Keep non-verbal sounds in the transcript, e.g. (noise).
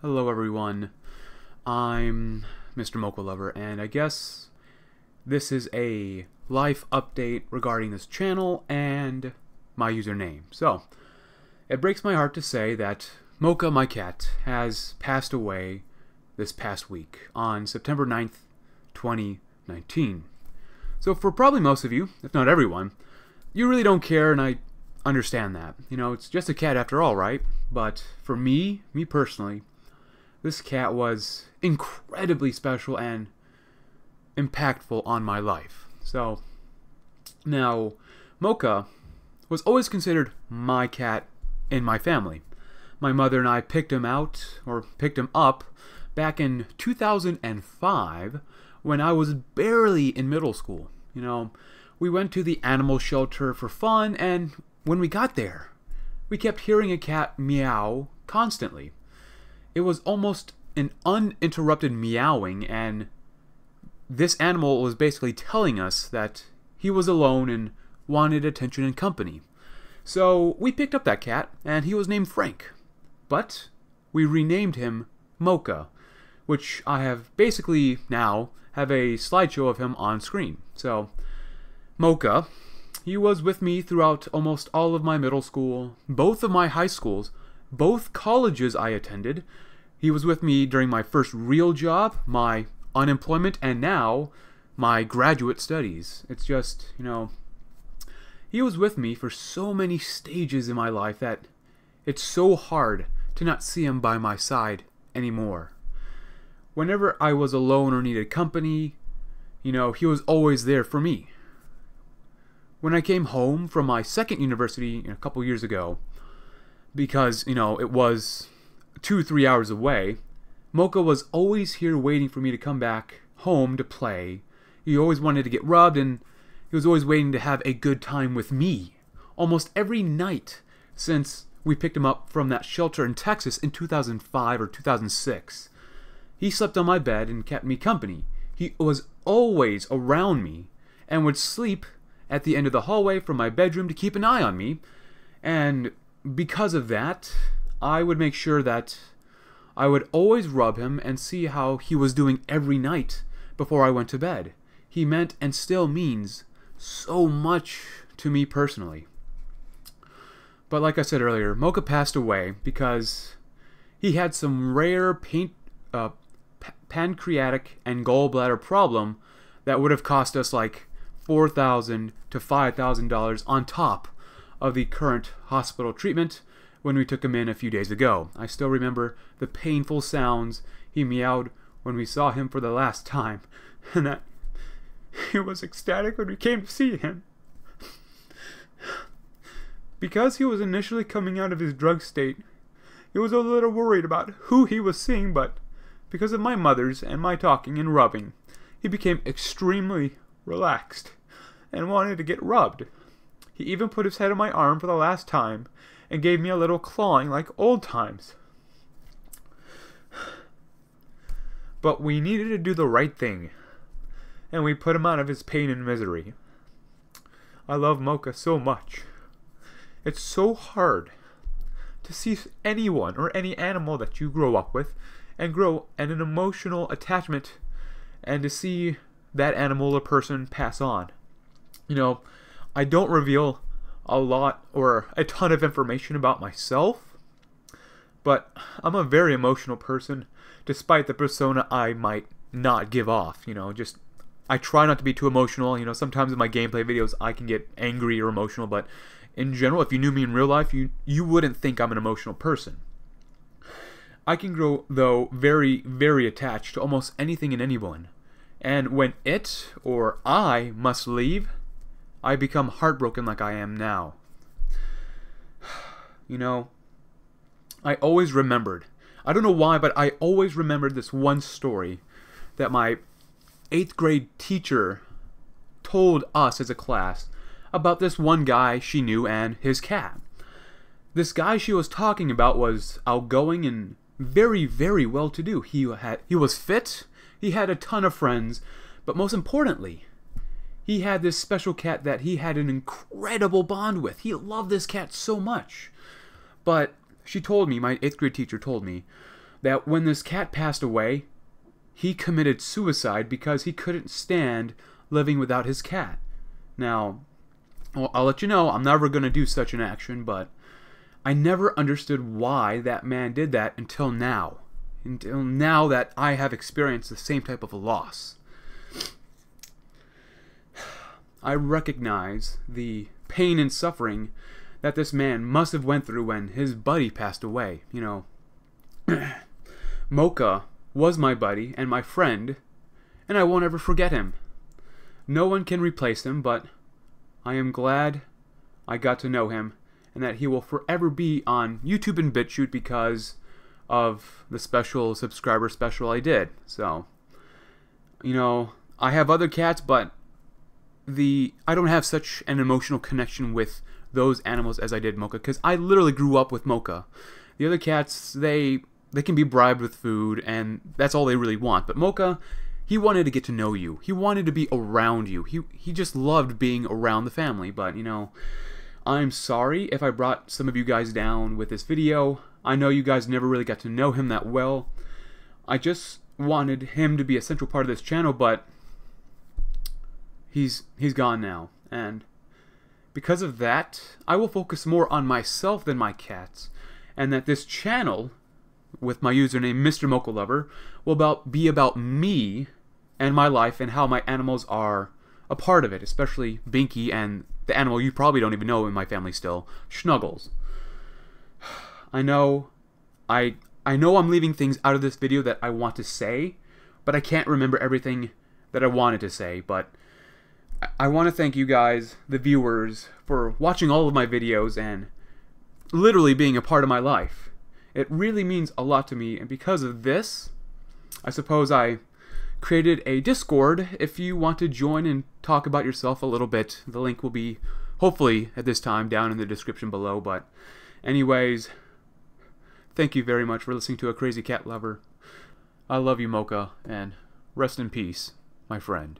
Hello everyone, I'm Mr. Mocha Lover, and I guess this is a life update regarding this channel and my username. So, it breaks my heart to say that Mocha, my cat, has passed away this past week on September 9th, 2019. So for probably most of you, if not everyone, you really don't care and I understand that. You know, it's just a cat after all, right? But for me, me personally, this cat was incredibly special and impactful on my life. So, now, Mocha was always considered my cat in my family. My mother and I picked him out, or picked him up, back in 2005 when I was barely in middle school. You know, we went to the animal shelter for fun, and when we got there, we kept hearing a cat meow constantly. It was almost an uninterrupted meowing, and this animal was basically telling us that he was alone and wanted attention and company. So we picked up that cat, and he was named Frank. But we renamed him Mocha, which I have basically now have a slideshow of him on screen. So, Mocha, he was with me throughout almost all of my middle school, both of my high schools, both colleges I attended, he was with me during my first real job, my unemployment, and now my graduate studies. It's just, you know, he was with me for so many stages in my life that it's so hard to not see him by my side anymore. Whenever I was alone or needed company, you know, he was always there for me. When I came home from my second university a couple years ago, because, you know, it was two, three hours away, Mocha was always here waiting for me to come back home to play. He always wanted to get rubbed and he was always waiting to have a good time with me. Almost every night since we picked him up from that shelter in Texas in 2005 or 2006. He slept on my bed and kept me company. He was always around me and would sleep at the end of the hallway from my bedroom to keep an eye on me. And because of that, I would make sure that I would always rub him and see how he was doing every night before I went to bed. He meant and still means so much to me personally. But like I said earlier, Mocha passed away because he had some rare paint, uh, pancreatic and gallbladder problem that would have cost us like 4,000 to $5,000 on top of the current hospital treatment when we took him in a few days ago. I still remember the painful sounds he meowed when we saw him for the last time, (laughs) and that (laughs) he was ecstatic when we came to see him. Because he was initially coming out of his drug state, he was a little worried about who he was seeing, but because of my mother's and my talking and rubbing, he became extremely relaxed and wanted to get rubbed. He even put his head on my arm for the last time and gave me a little clawing like old times. But we needed to do the right thing, and we put him out of his pain and misery. I love Mocha so much. It's so hard to see anyone or any animal that you grow up with and grow and an emotional attachment and to see that animal or person pass on. You know, I don't reveal a lot or a ton of information about myself, but I'm a very emotional person despite the persona I might not give off, you know, just I try not to be too emotional, you know, sometimes in my gameplay videos I can get angry or emotional, but in general, if you knew me in real life, you you wouldn't think I'm an emotional person. I can grow though very very attached to almost anything and anyone. And when it or I must leave, I become heartbroken like I am now. (sighs) You know, I always remembered. I don't know why, but I always remembered this one story that my eighth grade teacher told us as a class about this one guy she knew and his cat. This guy she was talking about was outgoing and very, very well to do. He had he was fit, he had a ton of friends, but most importantly, he had this special cat that he had an incredible bond with. He loved this cat so much. But she told me, my eighth grade teacher told me, that when this cat passed away, he committed suicide because he couldn't stand living without his cat. Now, I'll let you know, I'm never going to do such an action, but I never understood why that man did that until now. Until now that I have experienced the same type of a loss. I recognize the pain and suffering that this man must have went through when his buddy passed away. You know, (clears throat) Mocha was my buddy and my friend, and I won't ever forget him. No one can replace him, but I am glad I got to know him and that he will forever be on YouTube and BitChute because of the special subscriber special I did. So, you know, I have other cats, but the I don't have such an emotional connection with those animals as I did Mocha because I literally grew up with Mocha. The other cats, they they can be bribed with food and that's all they really want. But Mocha, he wanted to get to know you. He wanted to be around you. He he just loved being around the family. But you know, I'm sorry if I brought some of you guys down with this video. I know you guys never really got to know him that well. I just wanted him to be a central part of this channel, but he's he's gone now, and because of that, I will focus more on myself than my cats, and that this channel, with my username Mr. Mocha Lover, will about be about me and my life and how my animals are a part of it, especially Binky and the animal you probably don't even know in my family still, Snuggles. I know I I know I'm leaving things out of this video that I want to say, but I can't remember everything that I wanted to say, but I want to thank you guys, the viewers, for watching all of my videos and literally being a part of my life. It really means a lot to me, and because of this, I suppose I created a Discord if you want to join and talk about yourself a little bit. The link will be, hopefully, at this time down in the description below. But, anyways, thank you very much for listening to A Crazy Cat Lover. I love you, Mocha, and rest in peace, my friend.